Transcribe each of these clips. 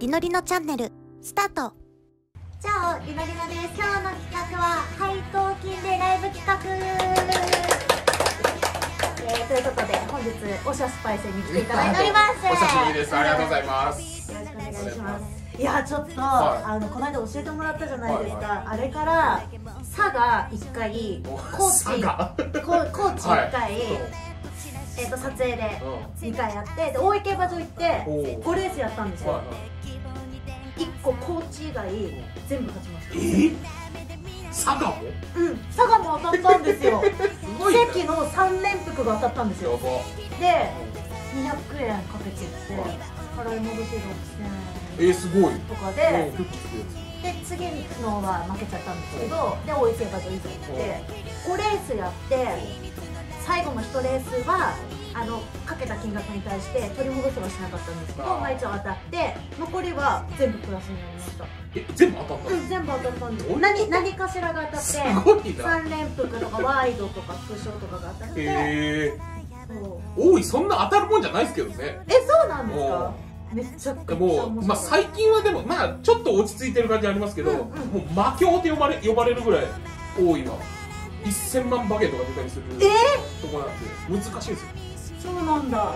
りのりのチャンネルスタート。じゃありのりのです。今日の企画は配当金でライブ企画。えー、ということで本日オシャスパイセンに来ていただいております。お久しぶりです。ありがとうございます。よろしくお願いします。いやちょっと、はい。あのこの間教えてもらったじゃないですか、はいあれから佐賀一回お高知。佐賀？こ高知一回、はい。えー、と撮影でう2回やってで大井競馬場行っておー。5レースやったんですよ、はい1個高知以外全部勝ちました。え？佐賀も？うん佐賀も当たったんですよ。すごいね。関の3連服が当たったんですよ。で200円かけてって払い。戻し6000えー、すごい。円とかでで次のは負けちゃったんですけどで大井競馬場行って5レースやって最後の1レースはあのかけた金額に対して取り戻せはしなかったんですけどあーまあ一応当たって残りは全部プラスになりましたつ。え、全部当たったの？うん全部当たったんです何何かしらが当たってすごいな。3連服とかワイドとか副賞とかが当たって、えそうー、多いそんな当たるもんじゃないですけどね。えそうなんですか？めっちゃくちゃでも、まあ、最近はでも、まあ、ちょっと落ち着いてる感じありますけど、うんうんもう魔境って呼ばれ、呼ばれるぐらい多いわ。1000万馬券とか出たりするえとこなんで、難しいですよ。そうなんだ。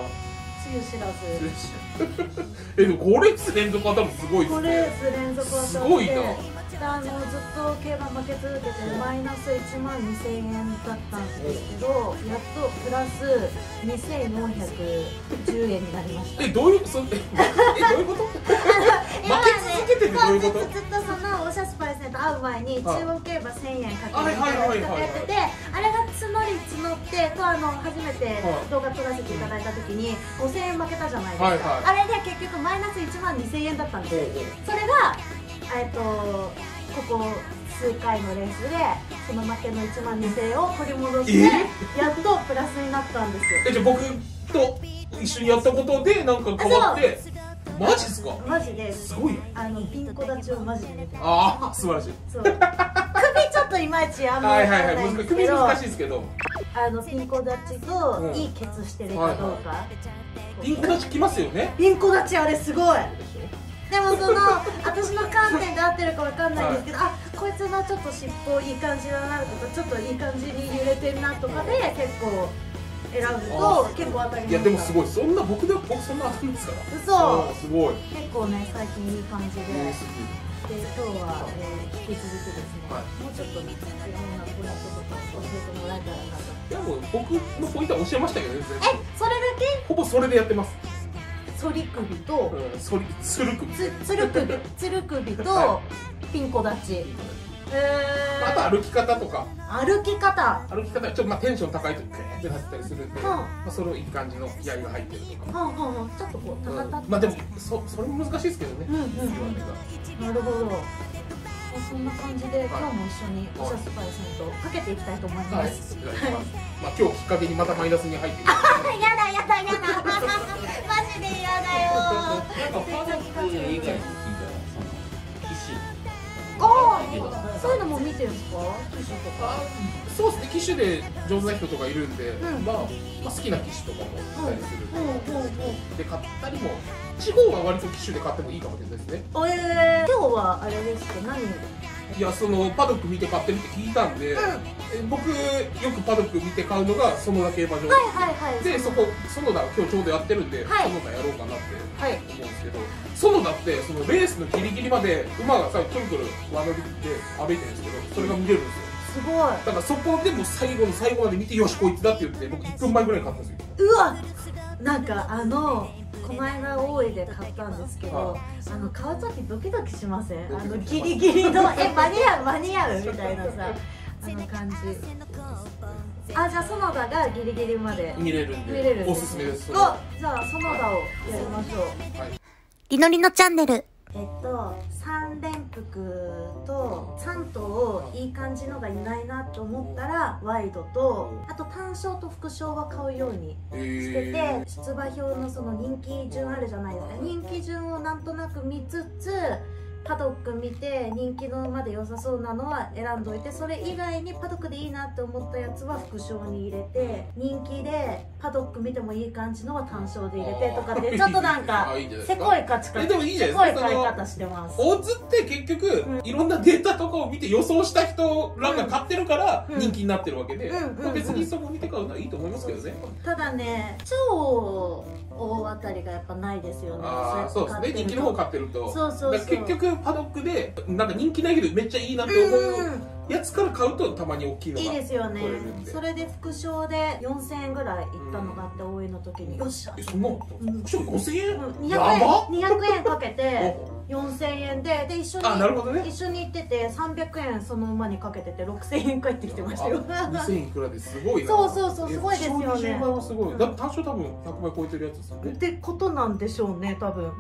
つゆ知らず。え、でも5レース連続当たるのすごいです5レーね。ス連続当たってすごいなであのずっと競馬負け続けてマイナス1万2000円だったんですけどやっとプラス2410円になりました。え、どういう、そえ、えどういうこと？負け続けてってどういうこと？ずっとそのオシャスパイセンと会う前にはい。中央競馬1000円かけはいてやっててあれが募り募ってとあの初めてはい。動画撮らせていただいた時に5000円負けたじゃないですか、はいはい。あれで結局マイナス1万2000円だったんですよ。それがえっとここ数回のレースでその負けの1万2000円を取り戻してやっとプラスになったんですよ。え、じゃあ僕と一緒にやったことでなんか変わって、マジっすか？マジです。すごいよ。あのピンコ立ちをマジでああ、素晴らしい。そう。首ちょっといまいちあんまはいはいはい。難しいですけど、あのピンコ立ちとうん。いいケツしてるかどうか、ピンク立ちきますよね。ピンコ立ちあれすごいでもその私の観点で合ってるかわかんないんですけど、あこいつのちょっと尻尾いい感じだなとかちょっといい感じに揺れてるなとかで結構選ぶと結構当たりいやでもすごい。そんな僕で僕そんな当たるんですから。嘘うんすごい。結構ね最近いい感じで、えーです今日は、えー引き続きですね、はいもうちょっとねいろんなポイントとか教えてもらえたらなといやもう僕のポイントは教えましたけどね。えそれだけ？ほぼそれでやってます。反り首とうん、そり、つるく。つつる首つる首とはピンコ立ち。へあとー歩き方とか。歩き方。歩き方ちょっとまあテンション高いとクーってなったりするんで、うんまあそのいい感じの気合が入ってるとか。はんはんはんちょっとこううんたたたまあでもそそれも難しいですけどね。うんうん。なるほど。まあそんな感じで今日も一緒におしゃスパイセンとかけていきたいと思いはい、ます、お願いします。まあ今日きっかけにまたマイナスに入っていく。やだやだやだ。マジでやだよ。なんかパドック以外に聞いた。らその騎あ士けどあそういうのも見てるんですか？機種とかそうですね、機種で上手な人とかいるんで、うん。まあ、まあ好きな機種とかもいたりするんで、で買ったりも、地方は割と機種で買ってもいいかもしれないですね。えー、今日はあれですけど何いや、そのパドック見て買ってるって聞いたんで、うん。僕よくパドック見て買うのが園田競馬場。はいはいで、そこ、園田今日ちょうどやってるんで、はい。園田やろうかなってはい思うんですけど、園田ってそのレースのギリギリまで馬がさ、くるくる輪乗りで歩いてるんですけど、それが見れるんですよ。すごい。だからそこでも最後の最後まで見て、よし、こいつだって言って、僕1分前ぐらいに買ったんですよ。うわなんかあのこの間大井で買ったんですけど、はあの買う時ドキドキしません？あのギリギリのえ間に合う間に合うみたいなさあの感じ。あじゃあ園田がギリギリまで見れるんで、見れるんおすすめです。それあじゃあ園田をやりましょう。はい。りのりのチャンネルえっと3連服と3頭いい感じのがいないなと思ったらワイドとあと単勝と副賞は買うようにしてて、え出馬表のその人気順あるじゃないですか。人気順をなんとなく見つつパドック見て人気の馬で良さそうなのは選んどいてそれ以外にパドックでいいなって思ったやつは副賞に入れて人気でパドック見てもいい感じのは単勝で入れてとかってちょっとなんか。せこい勝ち方えでもいいじゃせないですか。こい買い方してますオッズって結局、うんいろんなデータとかを見て予想した人らが買ってるからうん。人気になってるわけで、うん別にそこ見て買うのはいいと思いますけどね、ただね超大当たりがやっぱないですよね。そうですね。人気の方買ってると。そうそうそう。だから結局パドックでなんか人気ないけどめっちゃいいなって思うやつから買うとたまに大きいのがいいですよね。それで副賞で4000円ぐらいいったのがあって応援の時に。よっしゃ。えそんなのうん。一人5000円、うん。200やば円200円かけてお。4000円でで一緒にあなるほどね。一緒に行ってて300円その馬にかけてて6000円返ってきてましたよ。あ2000いくらですごいな。そうそうそうすごいですよね。え20倍はすごい、うん。だって単勝多分100倍超えてるやつですよね。ってことなんでしょうね多分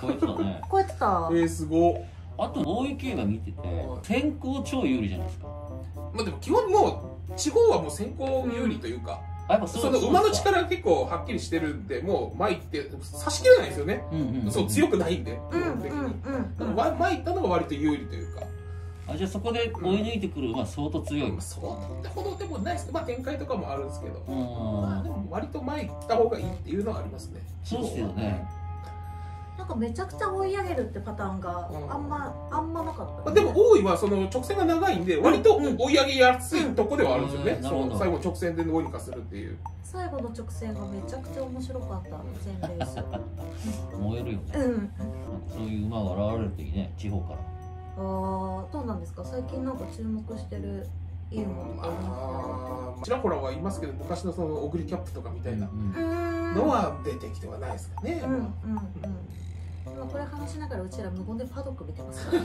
こいつだね超えてたえー、すご。っあと大井競馬見てて先行超有利じゃないですか？まあでも基本もう地方はもう先行有利というか、あやっぱその馬の力が結構はっきりしてるんでもう前行って差し切れないんですよね、うんうん、うん、そう強くないんで基うんうん本的に、前行ったのが割と有利というか、あじゃあそこで追い抜いてくる馬相当強い。まあ、そうってほどでもないですけど、まあ、展開とかもあるんですけど、うん。まあでも割と前行った方がいいっていうのはありますね。そうっすよねなんかめちゃくちゃ追い上げるってパターンがうん。あんまあんまなかった、まあ、でも大井はその直線が長いんで割とうん追い上げやすいとこではあるんですよね、うん。そのなるほど。最後直線でどうにかするっていう。最後の直線がめちゃくちゃ面白かった全レース燃えるよね。うん。そういう馬が現れるといいね地方から。あーどうなんですか？最近なんか注目してるいい馬とか。あちらほらはいますけど昔のそのオグリキャップとかみたいなのは出てきてはないですかね、うんうんうん今これ話しながらうちら無言でパドック見てます。か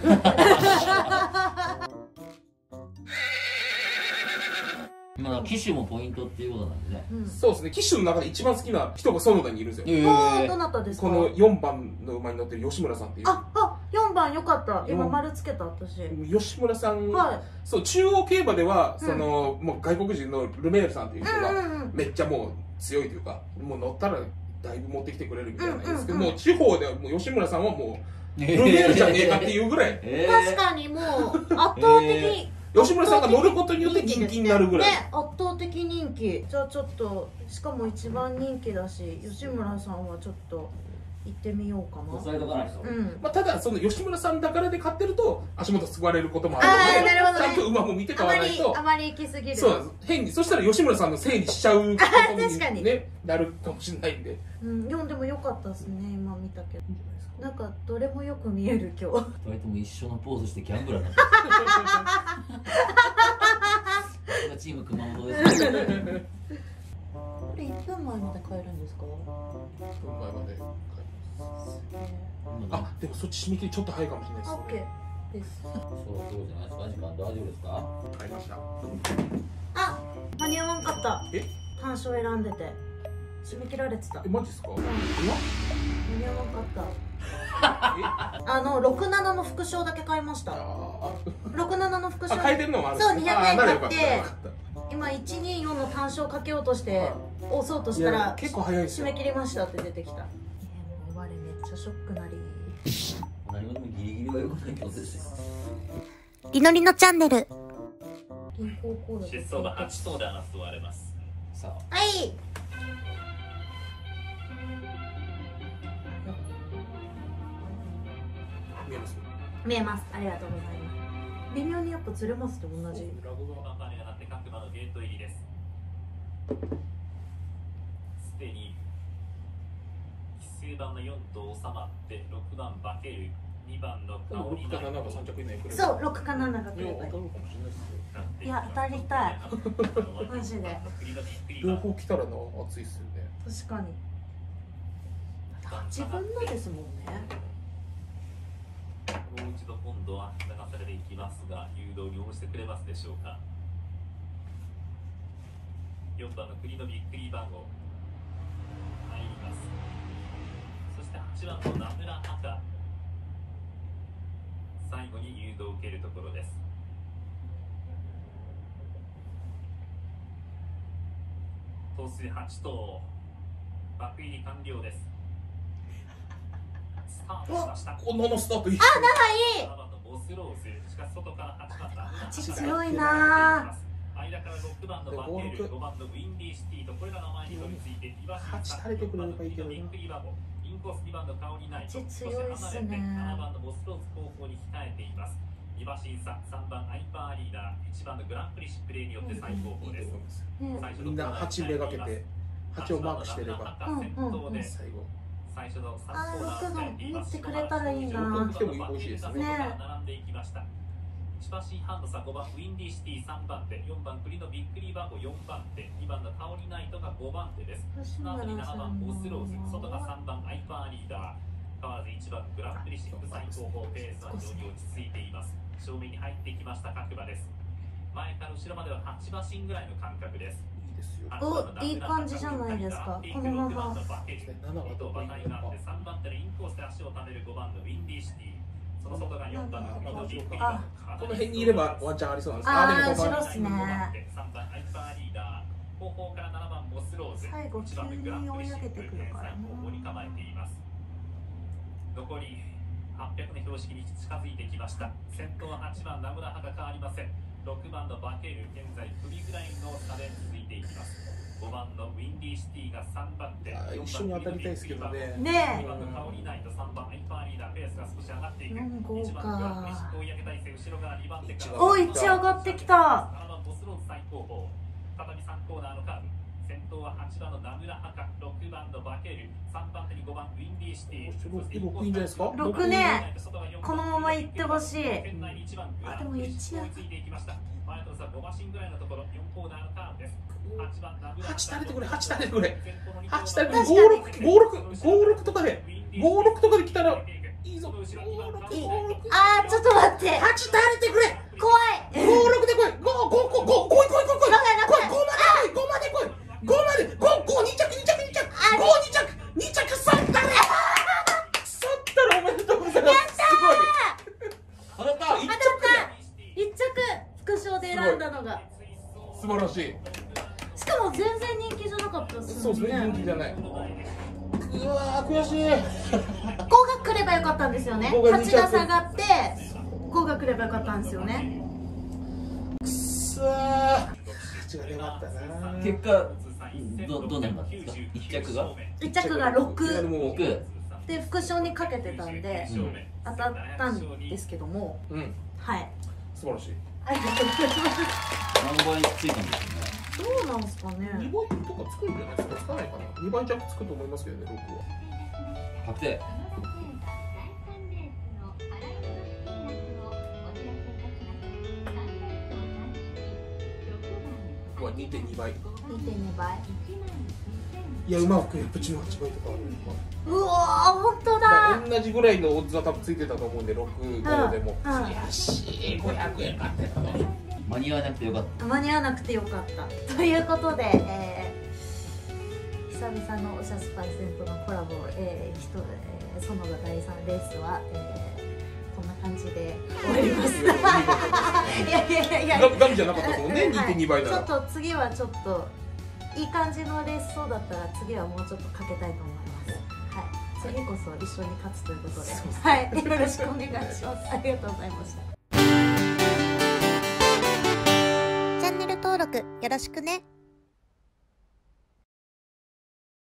らまあ機種もポイントっていうことなんでね。うん。そうですね。騎手の中で一番好きな人が園田にいるんですよ、えあーどなたですか？この4番の馬に乗ってる吉村さんっていう。ああ4番よかった。今四丸つけた私。吉村さん、はい。そう中央競馬ではうん。その、もう外国人のルメールさんっていう人が、めっちゃもう強いというかもう乗ったらだいぶ持ってきてくれるみたいなんですけど、うんうんうん。もう地方ではもう吉村さんはもうルルメールじゃねえかっていうぐらい。え確かにもう圧倒的 吉村さんが乗ることによって人気になるぐらい、ね圧倒的人気。じゃあちょっとしかも一番人気だし吉村さんはちょっと行ってみようかな。抑えとかないと。うん。まあ、ただその吉村さんだからで買ってると足元すくわれることもあるあのでーなるほどね。ちゃんと馬も見てあまり買わないと。あまり行き過ぎるそうなんです変にそしたら吉村さんのせいにしちゃうこと確かに。に、ね、なるかもしれないんで。うん読んでもよかったですね今見たけど。なんかどれもよく見える今日。二人とも一緒のポーズしてギャンブラーになってるチーム熊本ですねこれ1分前まで買えるんですか？分前まであでもそっち締め切りちょっと早いかもしれないです。オッケーです。そろそろじゃないですか。時間大丈夫ですか？買いました。あ間に合わんかった。え？単勝選んでて。締め切られてた。えマジですか？間に合わんかった。え？あの67の副賞だけ買いました。あ67の副賞あ変えてるのもあるそう200円買って。よかった今124の単勝かけようとしてはい。押そうとしいやたら結構早いですよ。締め切りましたって出てきたいやもう終わりめっちゃショックなり。何もギリギリは良くないってことですよりのりのチャンネル。銀行口座出走が8頭で争われます。さあはい。見えます？見えます。ありがとうございます。微妙にやっぱずれますって同じ。ラグがって各馬のゲート入りです。すでに奇数番の4頭収まって6番バケル2番の香り6か7が3着以内に来る。そう6か7が来いやればいい。当たるかもしれないですよいや当たりたい。マジで。両方来たらな熱いっすよね。確かに。自分のですもんね。もう一度今度は流されていきますが誘導に応じてくれますでしょうか。4番の国のびっくり番号。入ります。そして8番の名村赤最後に誘導を受けるところです。頭数8頭枠入り完了です。スタートしました。このスタートいい。い。7番のボスローズしかし外から8番ダブル8強いな。間から6番のバケル5番のウィンディーシティとこれらの前に飛びついて岩8垂れてくれればいいけどなインコース2番のカオリナイト8強いっすね。7番のボスローズ後方に控えています。2馬審査3番アイパーリーダー。1番のグランプリシップレーによって最高峰です。みんな8めがけて8をマークしてれば。で最後最初の3あーコーナー六番持ってくれたらいいな六来ても美味しいですね。並んでいきました1番シーハンド差5番ウィンディーシティ3番手4番栗のビックリーバーゴ4番手2番のカオリナイトが5番手です。吉その後に7村さ番んボスローズの外が3番アイパーリーダー。変わらず1番グランプリシップ最高峰ペースは非常に落ち着いています。正面に入ってきました各馬です。前から後ろまでは8馬身ぐらいの間隔です。いいですよ。おいい感じじゃないですか。このまま。7がどこに馬体があって3番手のインコースで足をためる5番のウィンディーシティその外が4番のクリノビッグリバーこの辺にいればワンチャンありそう。なんですあーでもここ後ろっすね3番アイパーリーダー後方から7番モスローズ最後1番目グランプリシップ急に追い上げてくるからな最後方に構えています。残り800の標識に近づいてきました。先頭は8番名村派が変わりません。6番のバケル現番のウィンディーシティが3番手。一緒に当たりたいですけどね。ね2番のカオリナイト3番アイパーリーダーペースが少し上がっていく。4号1番のグランプリシッかプ追い上げ体制後ろから2番手からお1上がってきた。7番ボスローズ最高峰。再び3コーナーのカーブ先頭は8番の名村赤6番のバケル3番手に5番ウィンディーシティ。六六い。いんじゃないですか？六ね。このまま行ってほしい。1あでもンプリシッ一プ追いついていきました。前との差5馬身ぐらいのところ。4コーナーのカーブです。8番名村赤8垂れてくれ8垂れてくれ。8垂れて確くれ。かに5656とかで。56とかで来たらいいぞ。5656あーちょっと待って。8垂れてくれ。怖い。56で来い。5 5 5 5 5来い来い来い来い5まで来い5まで来い5まで5 5 2着2着2着あ5 2着2着3垂れ3垂れおめでとうございますすごい当たった一着一着副賞で選んだのが素晴らしいしかも全然人気じゃなかったですそうですね人気じゃない。うわー悔しい。5が来ればよかったんですよね。五が二8着が下がって5が来ればよかったんですよね。くそー。8が出なかったな結果どどうなりました一着が？1着がいやで6も僕で副賞にかけてたんでうん当たったんですけども。うん。はい。素晴らしい。ありがとうございます。何倍ついたんですか？ねどうなんですか2ね倍とかつくんじゃないですか。つかないかな。2倍弱つくと思いますけどね6は。確定うわ2.2倍。2.2倍。いやうまくやっぱ18倍とかあるのか。うわー本当まあだ同じぐらいのオッズは多分ついてたと思うんで6、5でも。うん。うん。悔しい500円買ってたの。に間に合わなくてよかっ間に合わなくてよかった。ということで、えー久々のおしゃスパイセンとのコラボ、えー、ひとえー、園田第3レースは、えー、こんな感じで終わります。いやいやいやいや。ガガミじゃなかったですもんね、はい。2.2倍なら。ちょっと次はちょっといい感じのレースそうだったら次はもうちょっとかけたいと思います。はい。次こそ一緒に勝つということで。はい。よろしくお願いします。ありがとうございましたくよろしくね。